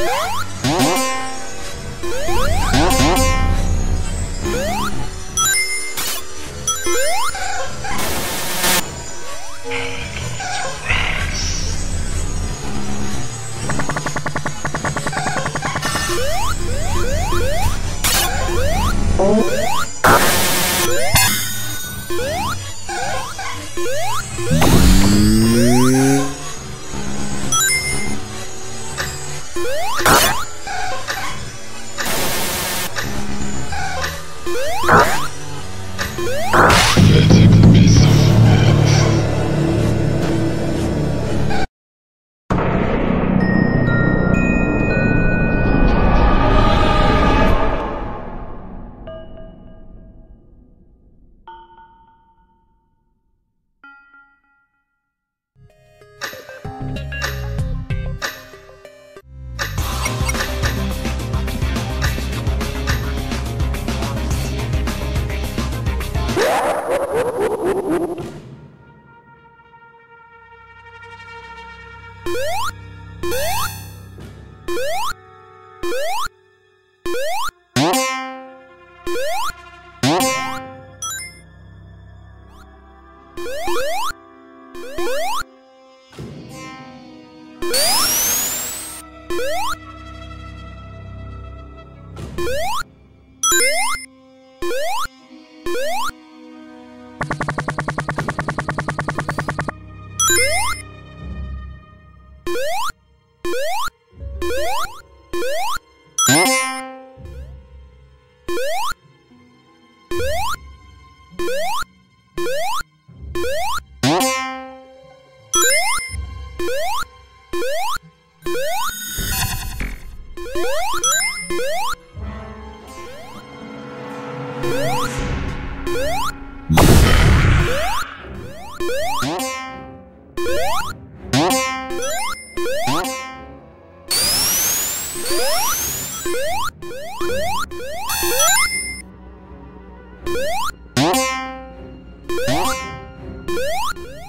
What? Huh? Beep! Beep! What? you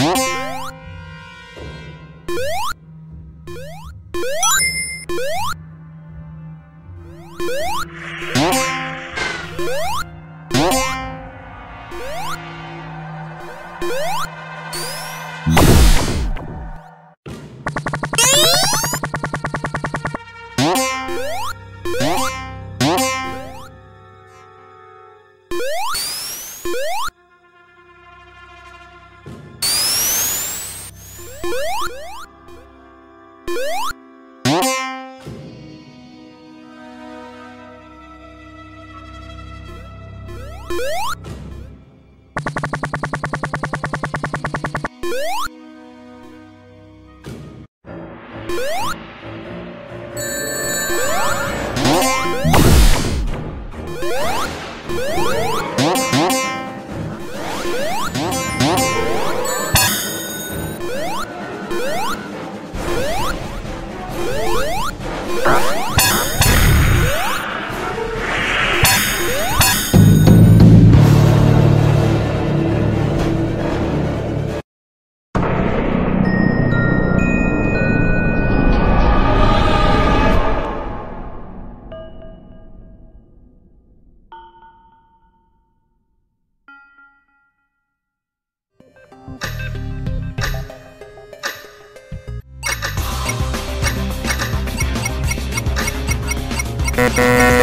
Huh? Música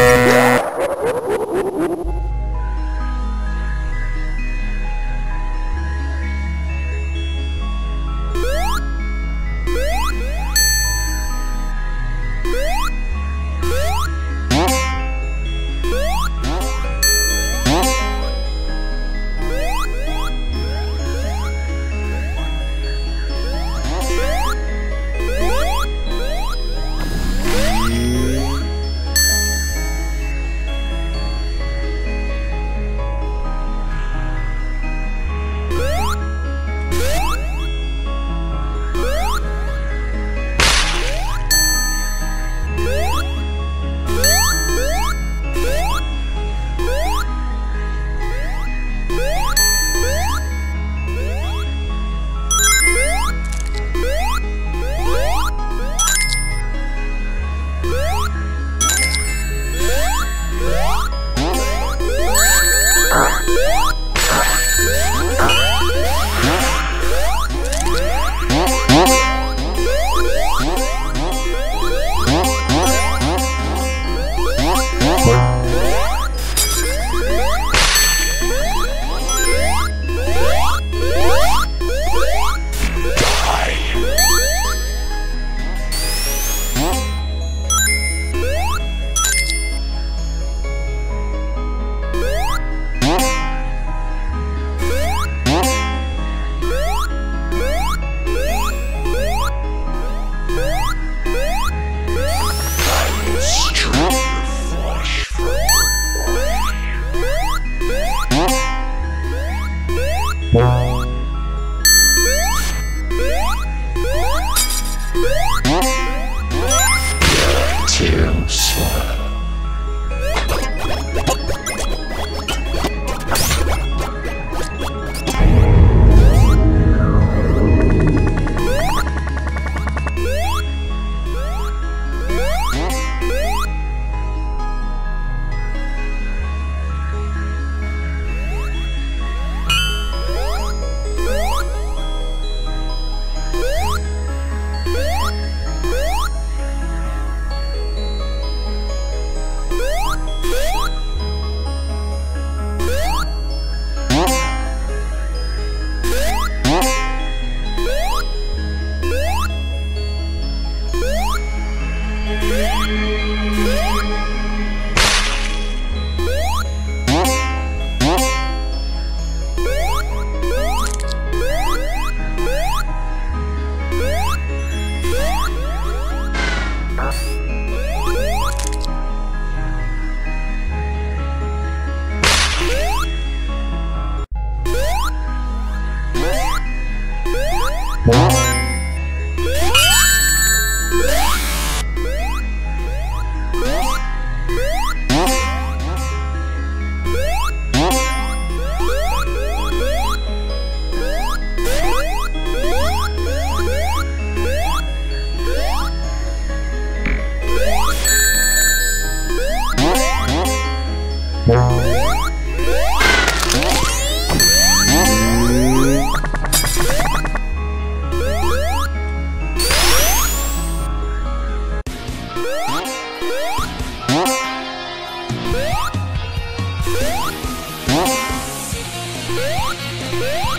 Yeah.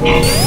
Oh.